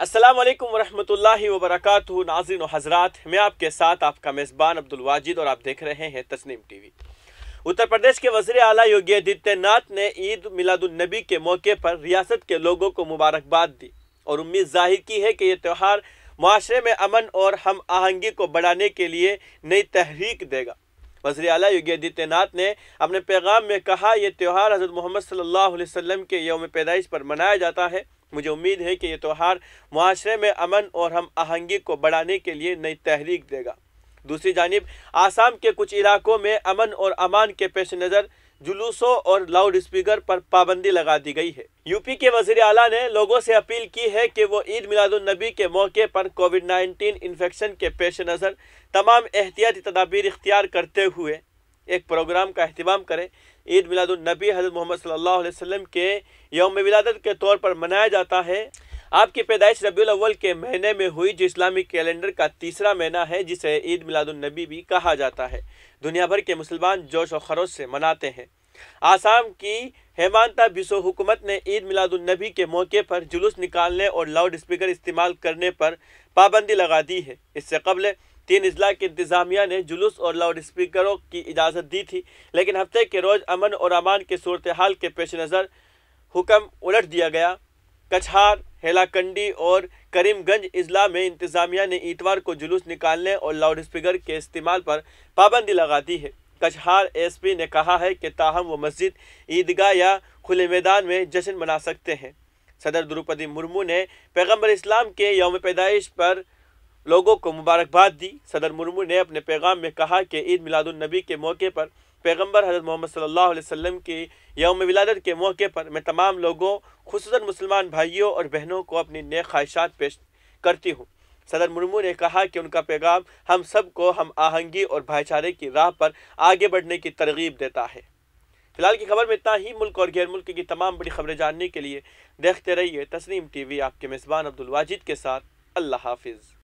अस्सलाम वालेकुम वरहमतुल्लाहि वबरकातुहू नाज़रीन हजरात, मैं आपके साथ आपका मेज़बान अब्दुल वाजिद और आप देख रहे हैं तस्नीम टीवी। उत्तर प्रदेश के वज़ीर अला योगी आदित्यनाथ ने ईद मिलादुलनबी के मौके पर रियासत के लोगों को मुबारकबाद दी और उम्मीद ज़ाहिर की है कि यह त्यौहार माशरे में अमन और हम आहंगी को बढ़ाने के लिए नई तहरीक देगा। वजी अला योगी आदित्यनाथ ने अपने पैगाम में कहा यह त्यौहार हज़रत मोहम्मद सल्लल्लाहु अलैहि वसल्लम के यौम पैदाइश पर मनाया जाता है। मुझे उम्मीद है कि यह त्यौहार माशरे में अमन और हम आहंगी को बढ़ाने के लिए नई तहरीक देगा। दूसरी जानब, आसाम के कुछ इलाकों में अमन और अमान के पेश नज़र जुलूसों और लाउड स्पीकर पर पाबंदी लगा दी गई है। यूपी के वज़ीर अला ने लोगों से अपील की है कि वो ईद मिलादुलनबी के मौके पर कोविड 19 इन्फेक्शन के पेश नज़र तमाम एहतियाती तदाबीर इख्तियार करते हुए एक प्रोग्राम का अहतमाम करें ईद मिलादुलनबी हज़रत मोहम्मद अलैहि वसल्लम के यौम विलादत के तौर पर मनाया जाता है। आपकी पैदाइश रबी अव्वल के महीने में हुई, जो इस्लामिक कैलेंडर का तीसरा महीना है, जिसे ईद मिलादुलनबी भी कहा जाता है। दुनिया भर के मुसलमान जोश और खरोश से मनाते हैं। आसाम की हेमांता बिसो हुकूमत ने ईद मिलादुलनबी के मौके पर जुलूस निकालने और लाउड स्पीकर इस्तेमाल करने पर पाबंदी लगा दी है। इससे कबल तीन अजला की इंतज़ामिया ने जुलूस और लाउड स्पीकरों की इजाज़त दी थी, लेकिन हफ़्ते के रोज़ अमन और अमान की सूरत हाल के पेश नज़र हुक्म उलट दिया गया। कछार, हेलाकंडी और करीमगंज अजला में इंतज़ामिया ने इतवार को जुलूस निकालने और लाउड स्पीकर के इस्तेमाल पर पाबंदी लगा दी है। कछहार एसपी ने कहा है कि ताहम वो मस्जिद, ईदगाह या खुले मैदान में जश्न मना सकते हैं। सदर द्रौपदी मुर्मू ने पैगंबर इस्लाम के यौम पैदाइश पर लोगों को मुबारकबाद दी। सदर मुर्मू ने अपने पैगाम में कहा कि ईद मिलादुलनबी के मौके पर पैगंबर हज़रत मोहम्मद सल्लल्लाहु अलैहि वसल्लम की यौम विलादत के मौके पर मैं तमाम लोगों खसूस मुसलमान भाइयों और बहनों को अपनी नए ख्वाहिशात पेश करती हूँ। सदर मुर्मू ने कहा कि उनका पैगाम हम सबको हम आहंगी और भाईचारे की राह पर आगे बढ़ने की तरगीब देता है। फ़िलहाल की खबर में इतना ही। मुल्क और गैर मुल्क की तमाम बड़ी खबरें जानने के लिए देखते रहिए तस्नीम टीवी। आपके मेज़बान अब्दुल वाजिद के साथ अल्लाह हाफिज़।